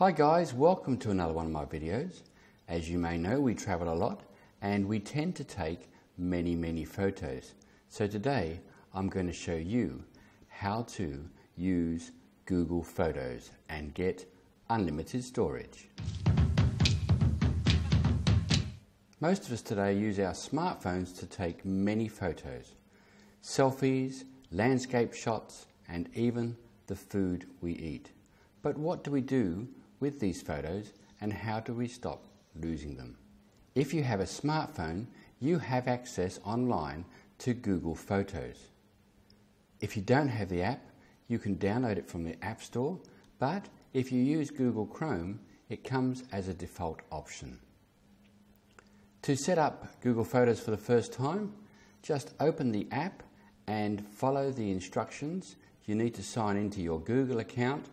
Hi guys, welcome to another one of my videos. As you may know, we travel a lot and we tend to take many, many photos. So today I'm going to show you how to use Google Photos and get unlimited storage. Most of us today use our smartphones to take many photos. Selfies, landscape shots, and even the food we eat. But what do we do with these photos and how do we stop losing them? If you have a smartphone, you have access online to Google Photos. If you don't have the app, you can download it from the App Store, but if you use Google Chrome, it comes as a default option. To set up Google Photos for the first time, just open the app and follow the instructions. You need to sign into your Google account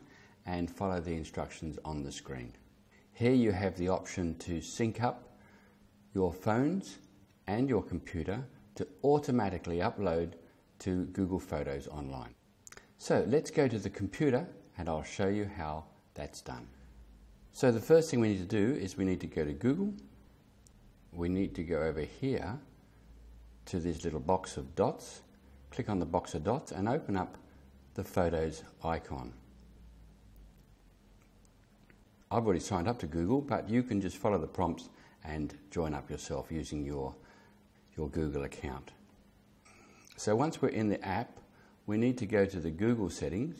and follow the instructions on the screen. Here you have the option to sync up your phones and your computer to automatically upload to Google Photos online. So let's go to the computer and I'll show you how that's done. So the first thing we need to do is we need to go to Google. We need to go over here to this little box of dots, click on the box of dots and open up the Photos icon. I've already signed up to Google, but you can just follow the prompts and join up yourself using your, your Google account. So once we're in the app, we need to go to the Google settings,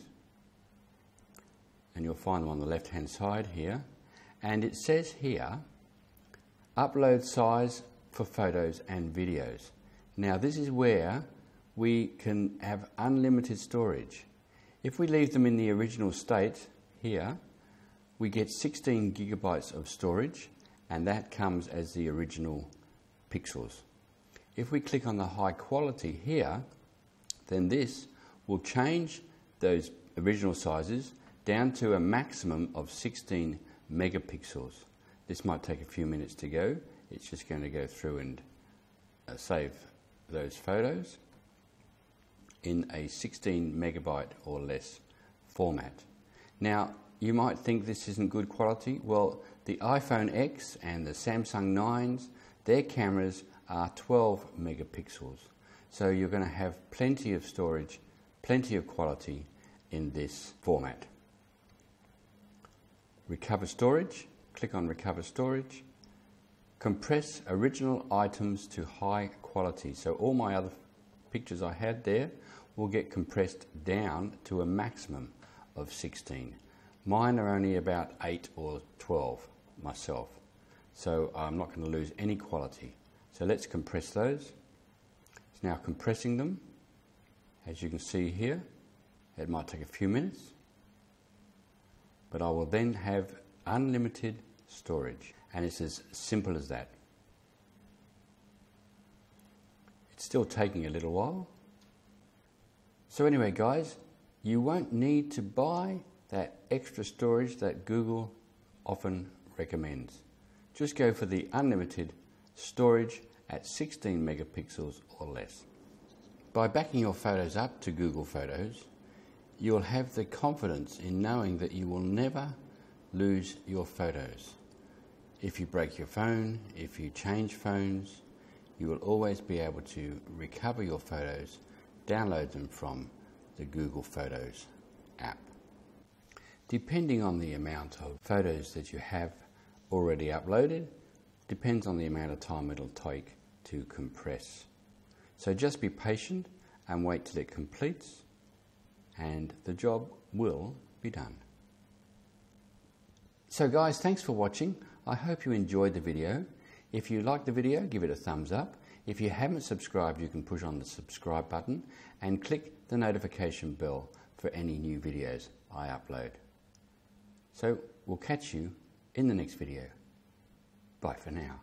and you'll find them on the left-hand side here. And it says here, upload size for photos and videos. Now this is where we can have unlimited storage. If we leave them in the original state here, we get 16 gigabytes of storage and that comes as the original pixels. If we click on the high quality here, then this will change those original sizes down to a maximum of 16 megapixels. This might take a few minutes to go. It's just going to go through and uh, save those photos in a 16 megabyte or less format. Now, you might think this isn't good quality. Well, the iPhone X and the Samsung 9s, their cameras are 12 megapixels. So you're going to have plenty of storage, plenty of quality in this format. Recover storage, click on recover storage. Compress original items to high quality. So all my other pictures I had there will get compressed down to a maximum of 16. Mine are only about 8 or 12 myself, so I'm not going to lose any quality. So let's compress those. It's now compressing them. As you can see here, it might take a few minutes, but I will then have unlimited storage, and it's as simple as that. It's still taking a little while. So anyway, guys, you won't need to buy that extra storage that Google often recommends. Just go for the unlimited storage at 16 megapixels or less. By backing your photos up to Google Photos, you'll have the confidence in knowing that you will never lose your photos. If you break your phone, if you change phones, you will always be able to recover your photos, download them from the Google Photos app. Depending on the amount of photos that you have already uploaded, depends on the amount of time it'll take to compress. So just be patient and wait till it completes and the job will be done. So guys, thanks for watching. I hope you enjoyed the video. If you liked the video, give it a thumbs up. If you haven't subscribed, you can push on the subscribe button and click the notification bell for any new videos I upload. So we'll catch you in the next video. Bye for now.